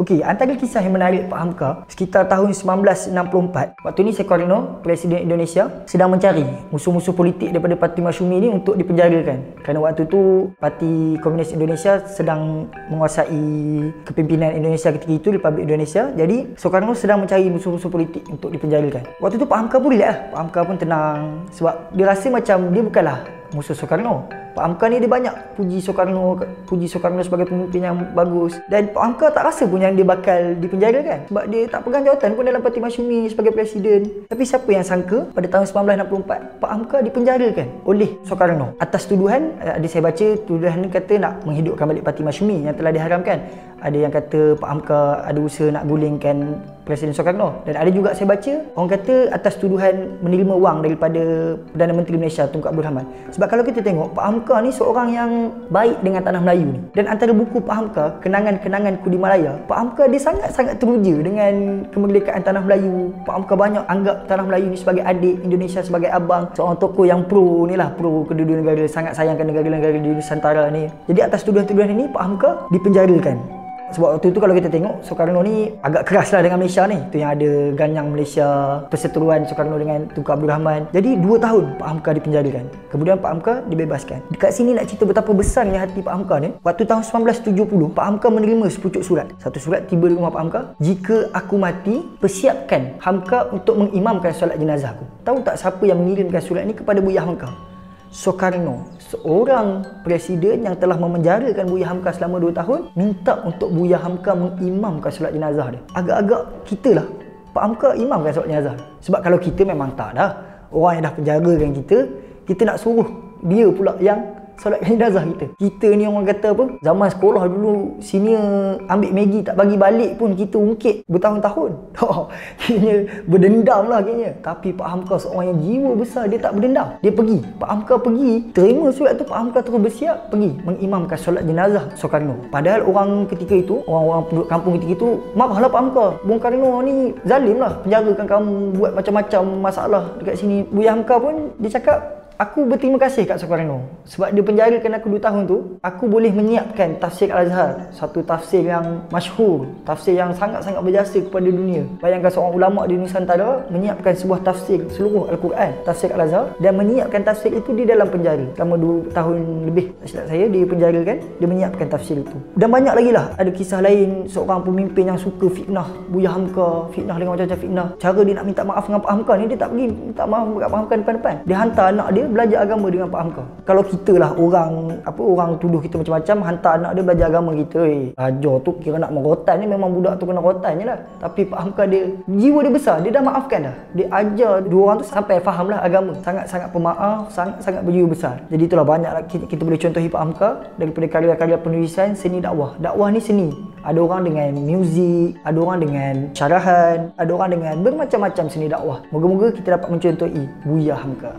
Okey, antara kisah yang menarik Pak Hamka, sekitar tahun 1964, waktu ni Soekarno, Presiden Indonesia, sedang mencari musuh-musuh politik daripada Parti Masyumi ni untuk dipenjarakan. Kerana waktu tu Parti Komunis Indonesia sedang menguasai kepimpinan Indonesia ketika itu, Republik Indonesia. Jadi Soekarno sedang mencari musuh-musuh politik untuk dipenjarakan. Waktu tu Pak Hamka pun relax lah. Pak Hamka pun tenang sebab dia rasa macam dia bukanlah musuh Soekarno. Pak Hamka ni dia banyak puji Soekarno, puji Soekarno sebagai pemimpin yang bagus. Dan Pak Hamka tak rasa pun yang dia bakal dipenjara kan. Sebab dia tak pegang jawatan pun dalam Parti Masyumi sebagai presiden. Tapi siapa yang sangka pada tahun 1964 Pak Hamka dipenjarakan oleh Soekarno. Atas tuduhan, eh, ada saya baca tuduhan kata nak menghidupkan balik Parti Masyumi yang telah diharamkan. Ada yang kata Pak Hamka ada usaha nak gulingkan Presiden Soekarno. Dan ada juga saya baca orang kata atas tuduhan menerima wang daripada Perdana Menteri Malaysia Tunku Abdul Rahman. Sebab kalau kita tengok Pak Hamka ni seorang yang baik dengan tanah Melayu ni. Dan antara buku Pak Hamka Kenangan-Kenangan Kudi Malaya Pak Hamka dia sangat-sangat teruja dengan kemerdekaan tanah Melayu. Pak Hamka banyak anggap tanah Melayu ni sebagai adik Indonesia sebagai abang. Seorang tokoh yang pro ni lah pro kedua-dua negara sangat sayangkan negara-negara di Nusantara ni. Jadi atas tuduhan-tuduhan ini Pak Hamka dipenjarakan sebab waktu itu kalau kita tengok Soekarno ni agak keras lah dengan Malaysia ni. Tu yang ada ganyang Malaysia, perseteruan Soekarno dengan Tunku Abdul Rahman. Jadi dua tahun Pak Hamka dipenjarakan. Kemudian Pak Hamka dibebaskan. Dekat sini nak cerita betapa besarnya hati Pak Hamka ni. Waktu tahun 1970, Pak Hamka menerima sepucuk surat. Satu surat tiba di rumah Pak Hamka. Jika aku mati, persiapkan Hamka untuk mengimamkan solat jenazah aku. Tahu tak siapa yang mengirimkan surat ni kepada Buya Hamka? Soekarno seorang presiden yang telah memenjarakan Buya Hamka selama 2 tahun minta untuk Buya Hamka mengimamkan solat jenazah dia. Agak-agak kita lah Pak Hamka imamkan solat jenazah. Sebab kalau kita memang tak dah. Orang yang dah penjarakan kita, kita nak suruh dia pula yang solat jenazah kita. Kita ni orang kata apa? Zaman sekolah dulu senior ambil Maggi tak bagi balik pun kita ungkit bertahun-tahun. Oh, kayaknya berdendam lah kayaknya. Tapi Pak Hamka seorang yang jiwa besar dia tak berdendam. Dia pergi. Pak Hamka pergi terima surat tu Pak Hamka terus bersiap pergi mengimamkan solat jenazah Soekarno. Padahal orang ketika itu, orang-orang penduduk kampung ketika itu marahlah Pak Hamka. Bung Karno ni zalim lah penjarakan kamu buat macam-macam masalah dekat sini. Buya Hamka pun dia cakap Aku berterima kasih kat Soekarno sebab dia penjarakan aku 2 tahun tu, aku boleh menyiapkan tafsir Al-Azhar, satu tafsir yang masyhur, tafsir yang sangat-sangat berjasa kepada dunia. Bayangkan seorang ulama di Nusantara menyiapkan sebuah tafsir seluruh Al-Quran, tafsir Al-Azhar dan menyiapkan tafsir itu di dalam penjara. Selama 2 tahun lebih, tak silap saya, dia penjarakan, dia menyiapkan tafsir itu. Dan banyak lagi lah, ada kisah lain seorang pemimpin yang suka fitnah Buya Hamka, fitnah dengan macam-macam fitnah. Cara dia nak minta maaf dengan Pak Hamka ni, dia tak pergi minta maaf dengan Pak Hamka depan-depan. Dia hantar anak dia belajar agama dengan Pak Hamka. Kalau kita lah orang apa orang tuduh kita macam-macam hantar anak dia belajar agama kita. Eh, ajar tu kira nak merotan ni memang budak tu kena rotan je lah. Tapi Pak Hamka dia jiwa dia besar. Dia dah maafkan dah. Dia ajar dua orang tu sampai faham lah agama. Sangat-sangat pemaaf, sangat-sangat berjiwa besar. Jadi itulah banyak lah kita, kita boleh contohi Pak Hamka daripada karya-karya penulisan seni dakwah. Dakwah ni seni. Ada orang dengan muzik, ada orang dengan syarahan, ada orang dengan bermacam-macam seni dakwah. Moga-moga kita dapat mencontohi Buya Hamka.